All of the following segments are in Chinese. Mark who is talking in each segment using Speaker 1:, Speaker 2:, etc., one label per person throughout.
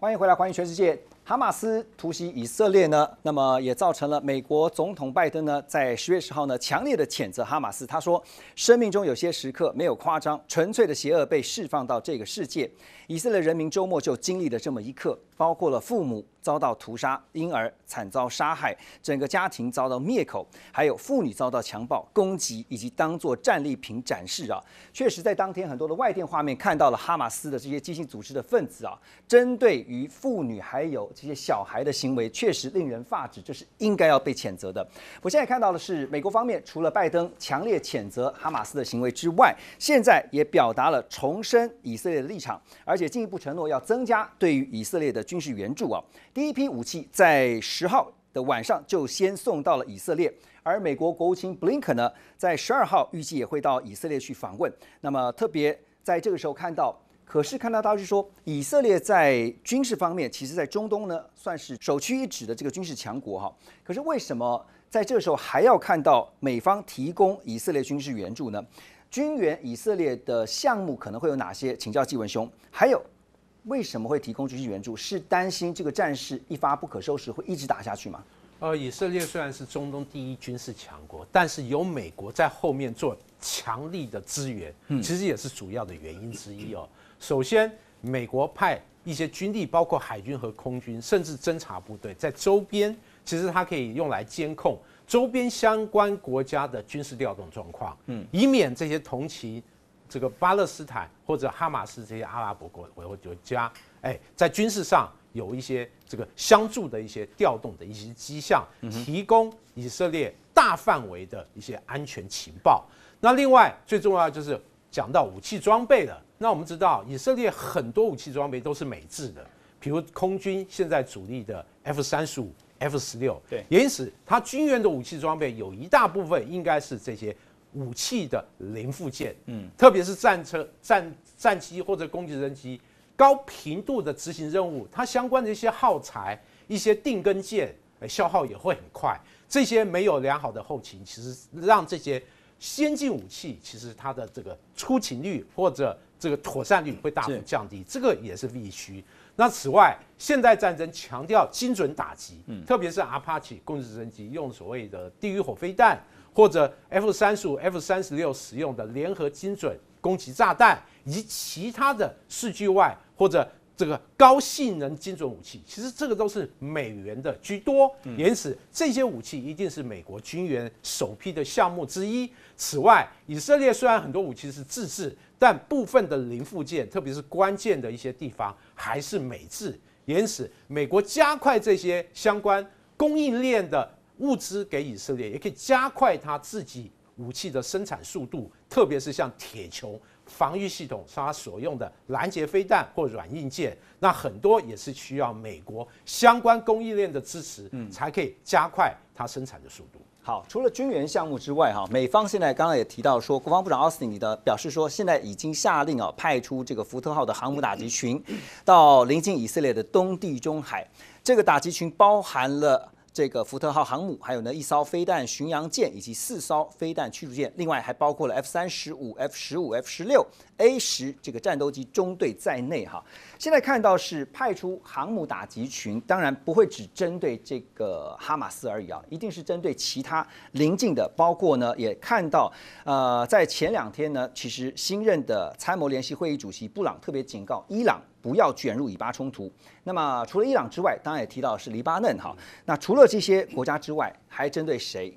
Speaker 1: 欢迎回来，欢迎全世界。哈马斯突袭以色列呢，那么也造成了美国总统拜登呢，在十月十号呢，强烈的谴责哈马斯。他说，生命中有些时刻没有夸张，纯粹的邪恶被释放到这个世界。以色列人民周末就经历了这么一刻，包括了父母遭到屠杀，婴儿惨遭杀害，整个家庭遭到灭口，还有妇女遭到强暴、攻击，以及当做战利品展示啊。确实，在当天很多的外电画面看到了哈马斯的这些激进组织的分子啊，针对于妇女还有这些小孩的行为，确实令人发指，这是应该要被谴责的。我现在看到的是，美国方面除了拜登强烈谴责哈马斯的行为之外，现在也表达了重申以色列的立场，而且进一步承诺要增加对于以色列的军事援助啊。第一批武器在十号的晚上就先送到了以色列，而美国国务卿布林肯呢，在十二号预计也会到以色列去访问。那么特别在这个时候看到，可是看到他是说，以色列在军事方面，其实在中东呢算是首屈一指的这个军事强国哈。可是为什么在这个时候还要看到美方提供以色列军事援助呢？军援以色列的项目可能会有哪些？请教纪文兄。还有，为什么会提供军事援助？是担心这个战事一发不可收拾，会一直打下去吗？
Speaker 2: 呃，以色列虽然是中东第一军事强国，但是有美国在后面做强力的支援，其实也是主要的原因之一哦。首先，美国派一些军力，包括海军和空军，甚至侦察部队，在周边，其实它可以用来监控。周边相关国家的军事调动状况，嗯，以免这些同期这个巴勒斯坦或者哈马斯这些阿拉伯国国家，哎，在军事上有一些这个相助的一些调动的一些迹象，提供以色列大范围的一些安全情报。那另外最重要就是讲到武器装备了。那我们知道以色列很多武器装备都是美制的，比如空军现在主力的 F 三十五。F 十六，
Speaker 1: 对，
Speaker 2: 因此它军援的武器装备有一大部分应该是这些武器的零附件，嗯，特别是战车、战战机或者攻击人机，高频度的执行任务，它相关的一些耗材、一些定根件，消耗也会很快。这些没有良好的后勤，其实让这些先进武器，其实它的这个出勤率或者这个妥善率会大幅降低，这个也是必须。那此外，现代战争强调精准打击，嗯，特别是阿帕奇攻击直升机用所谓的地狱火飞弹，或者 F 三十五、F 三十六使用的联合精准攻击炸弹，以及其他的视距外或者这个高性能精准武器，其实这个都是美元的居多，因此这些武器一定是美国军援首批的项目之一。此外，以色列虽然很多武器是自制。但部分的零附件，特别是关键的一些地方，还是美制。因此，美国加快这些相关供应链的物资给以色列，也可以加快它自己武器的生产速度。特别是像铁穹防御系统，它所用的拦截飞弹或软硬件，那很多也是需要美国相关供应链的支持，才可以加快它生产的速度。
Speaker 1: 好，除了军援项目之外，哈，美方现在刚刚也提到说，国防部长奥斯汀你的表示说，现在已经下令啊，派出这个福特号的航母打击群到临近以色列的东地中海。这个打击群包含了这个福特号航母，还有呢一艘飞弹巡洋舰以及四艘飞弹驱逐舰，另外还包括了 F 三十五、F 十五、F 十六。A 十这个战斗机中队在内哈，现在看到是派出航母打击群，当然不会只针对这个哈马斯而已啊，一定是针对其他邻近的，包括呢也看到，呃，在前两天呢，其实新任的参谋联席会议主席布朗特别警告伊朗不要卷入以巴冲突。那么除了伊朗之外，当然也提到是黎巴嫩哈。那除了这些国家之外，还针对谁？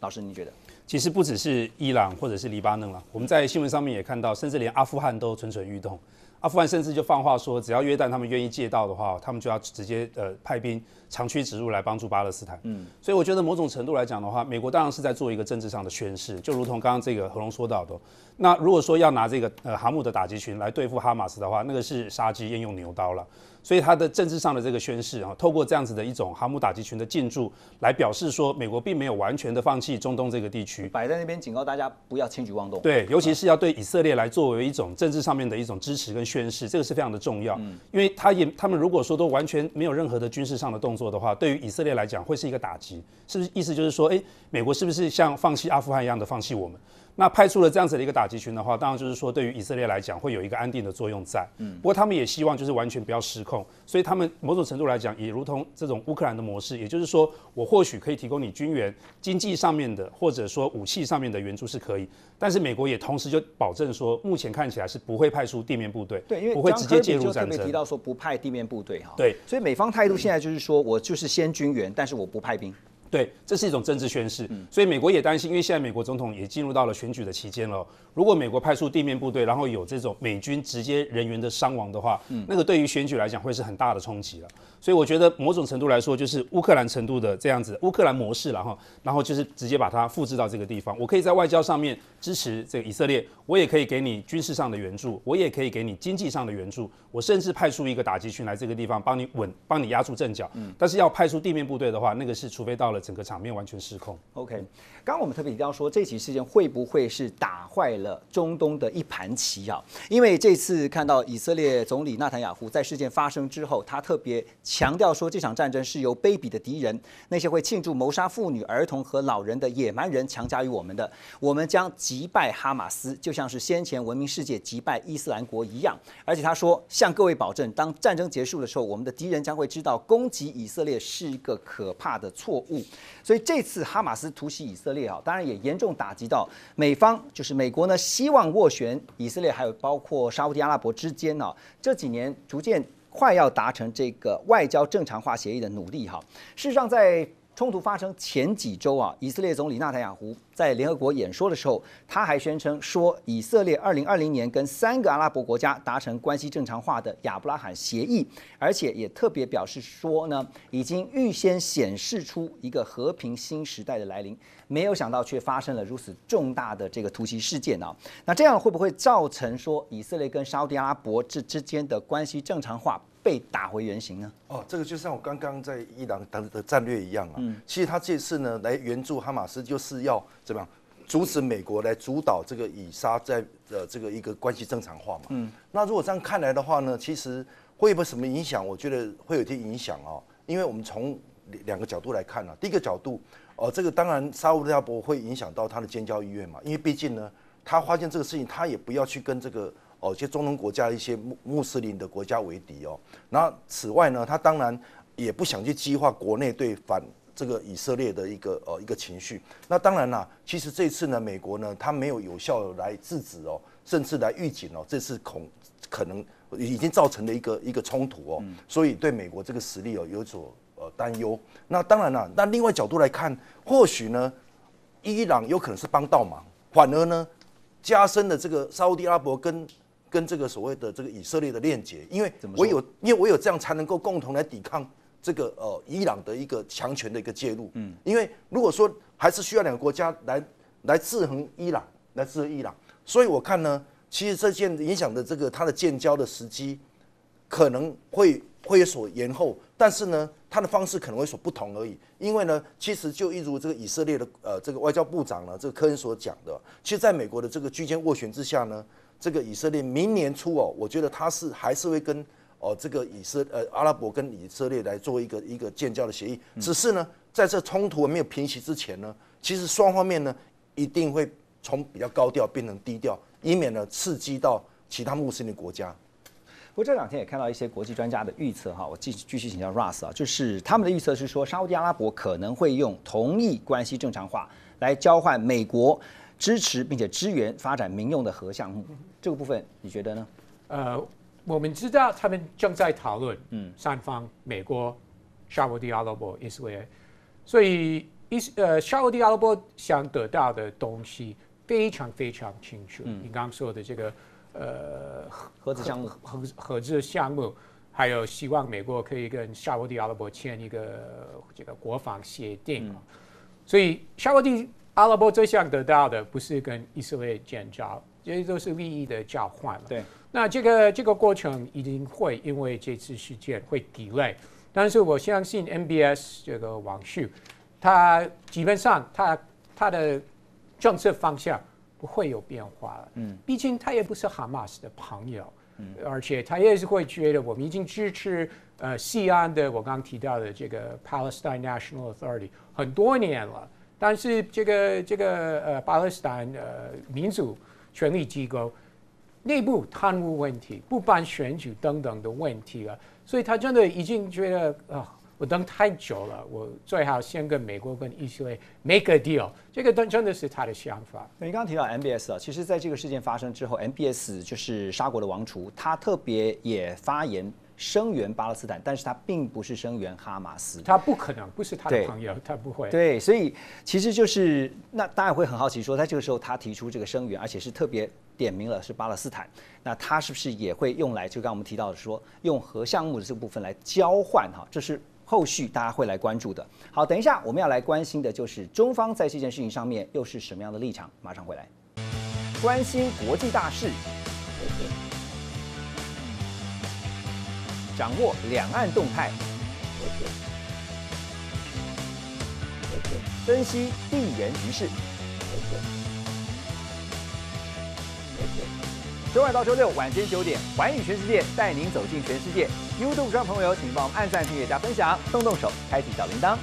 Speaker 1: 老师，您觉得？
Speaker 3: 其实不只是伊朗或者是黎巴嫩了，我们在新闻上面也看到，甚至连阿富汗都蠢蠢欲动。阿富汗甚至就放话说，只要约旦他们愿意借道的话，他们就要直接呃派兵长驱直入来帮助巴勒斯坦。嗯，所以我觉得某种程度来讲的话，美国当然是在做一个政治上的宣示，就如同刚刚这个何龙说到的。那如果说要拿这个呃航母的打击群来对付哈马斯的话，那个是杀鸡焉用牛刀了。所以他的政治上的这个宣誓啊，透过这样子的一种航母打击群的进驻，来表示说美国并没有完全的放弃中东这个地区，
Speaker 1: 摆在那边警告大家不要轻举妄动。
Speaker 3: 对，尤其是要对以色列来作为一种政治上面的一种支持跟宣誓，这个是非常的重要。嗯，因为他也他们如果说都完全没有任何的军事上的动作的话，对于以色列来讲会是一个打击，是不是？意思就是说，哎，美国是不是像放弃阿富汗一样的放弃我们？那派出了这样子的一个打击群的话，当然就是说对于以色列来讲会有一个安定的作用在。嗯，不过他们也希望就是完全不要失控，所以他们某种程度来讲也如同这种乌克兰的模式，也就是说我或许可以提供你军援、经济上面的或者说武器上面的援助是可以，但是美国也同时就保证说，目前看起来是不会派出地面部队，
Speaker 1: 对，因为
Speaker 3: 不会直接介入战争。
Speaker 1: 特别提到说不派地面部队哈，
Speaker 3: 对，
Speaker 1: 所以美方态度现在就是说我就是先军援，但是我不派兵。
Speaker 3: 对，这是一种政治宣示，所以美国也担心，因为现在美国总统也进入到了选举的期间了。如果美国派出地面部队，然后有这种美军直接人员的伤亡的话，那个对于选举来讲会是很大的冲击了。所以我觉得某种程度来说，就是乌克兰程度的这样子乌克兰模式了哈，然后就是直接把它复制到这个地方。我可以在外交上面支持这个以色列，我也可以给你军事上的援助，我也可以给你经济上的援助，我甚至派出一个打击群来这个地方帮你稳，帮你压住阵脚。但是要派出地面部队的话，那个是除非到了整个场面完全失控。
Speaker 1: OK，刚刚我们特别提到说，这起事件会不会是打坏了中东的一盘棋啊？因为这次看到以色列总理纳坦雅胡在事件发生之后，他特别。强调说，这场战争是由卑鄙的敌人、那些会庆祝谋杀妇女、儿童和老人的野蛮人强加于我们的。我们将击败哈马斯，就像是先前文明世界击败伊斯兰国一样。而且他说，向各位保证，当战争结束的时候，我们的敌人将会知道攻击以色列是一个可怕的错误。所以这次哈马斯突袭以色列啊，当然也严重打击到美方，就是美国呢，希望斡旋以色列，还有包括沙地阿拉伯之间呢，这几年逐渐。快要达成这个外交正常化协议的努力哈，事实上在。冲突发生前几周啊，以色列总理纳塔雅胡在联合国演说的时候，他还宣称说，以色列二零二零年跟三个阿拉伯国家达成关系正常化的亚伯拉罕协议，而且也特别表示说呢，已经预先显示出一个和平新时代的来临。没有想到却发生了如此重大的这个突袭事件啊！那这样会不会造成说以色列跟沙特阿拉伯这之间的关系正常化？被打回原形呢？
Speaker 4: 哦，这个就像我刚刚在伊朗的的战略一样啊。嗯，其实他这次呢来援助哈马斯，就是要怎么样阻止美国来主导这个以沙在的这个一个关系正常化嘛。嗯，那如果这样看来的话呢，其实会不会什么影响？我觉得会有些影响哦，因为我们从两个角度来看啊。第一个角度，哦，这个当然沙特阿拉伯会影响到他的建交意愿嘛，因为毕竟呢，他发现这个事情，他也不要去跟这个。哦，一些中东国家一些穆穆斯林的国家为敌哦。那此外呢，他当然也不想去激化国内对反这个以色列的一个呃一个情绪。那当然啦，其实这次呢，美国呢，他没有有效来制止哦，甚至来预警哦，这次恐可能已经造成了一个一个冲突哦。所以对美国这个实力哦有所呃担忧。那当然了，那另外角度来看，或许呢，伊朗有可能是帮倒忙，反而呢，加深了这个沙地阿拉伯跟跟这个所谓的这个以色列的链接，因为我有，因为我有这样才能够共同来抵抗这个呃伊朗的一个强权的一个介入。嗯，因为如果说还是需要两个国家来来制衡伊朗，来制衡伊朗，所以我看呢，其实这件影响的这个它的建交的时机可能会会有所延后，但是呢，它的方式可能会所不同而已。因为呢，其实就一如这个以色列的呃这个外交部长呢，这个科恩所讲的，其实在美国的这个居间斡旋之下呢。这个以色列明年初哦，我觉得他是还是会跟哦这个以色呃阿拉伯跟以色列来做一个一个建交的协议。只是呢，在这冲突没有平息之前呢，其实双方面呢一定会从比较高调变成低调，以免呢刺激到其他穆斯林国家。
Speaker 1: 不过这两天也看到一些国际专家的预测哈，我继继续请教 Russ 啊，就是他们的预测是说，沙地阿拉伯可能会用同意关系正常化来交换美国。支持并且支援发展民用的核项目，这个部分你觉得呢？
Speaker 5: 呃，我们知道他们正在讨论，嗯，三方美国、沙特阿拉伯、以色列，所以伊呃沙特阿拉伯想得到的东西非常非常清楚。你刚刚说的这个呃
Speaker 1: 核子项目、
Speaker 5: 核核子项目，还有希望美国可以跟沙地阿拉伯签一个这个国防协定，所以沙地。阿拉伯最想得到的不是跟以色列建交，这些都是利益的交换嘛。
Speaker 1: 对，
Speaker 5: 那这个这个过程一定会因为这次事件会 delay，但是我相信 MBS 这个网讯，它基本上它它的政策方向不会有变化了。嗯，毕竟他也不是哈马斯的朋友，嗯，而且他也是会觉得我们已经支持呃西安的我刚刚提到的这个 Palestine National Authority 很多年了。但是这个这个呃巴勒斯坦呃民主权力机构内部贪污问题、不办选举等等的问题啊，所以他真的已经觉得啊。我等太久了，我最好先跟美国跟以色列 make a deal。这个真真的是他的想法。
Speaker 1: 你刚刚提到 MBS 啊，其实在这个事件发生之后，MBS 就是沙国的王储，他特别也发言声援巴勒斯坦，但是他并不是声援哈马斯。
Speaker 5: 他不可能，不是他的朋友，他不会。
Speaker 1: 对，所以其实就是那大家会很好奇，说在这个时候他提出这个声援，而且是特别点名了是巴勒斯坦，那他是不是也会用来就刚我们提到的说用核项目的这个部分来交换哈？这是。后续大家会来关注的。好，等一下我们要来关心的就是中方在这件事情上面又是什么样的立场？马上回来，关心国际大事，掌握两岸动态，分析地缘局势。周二到周六晚间九点，环宇全世界带您走进全世界。YouTube 上朋友，请帮我们按赞、订阅、加分享，动动手，开启小铃铛。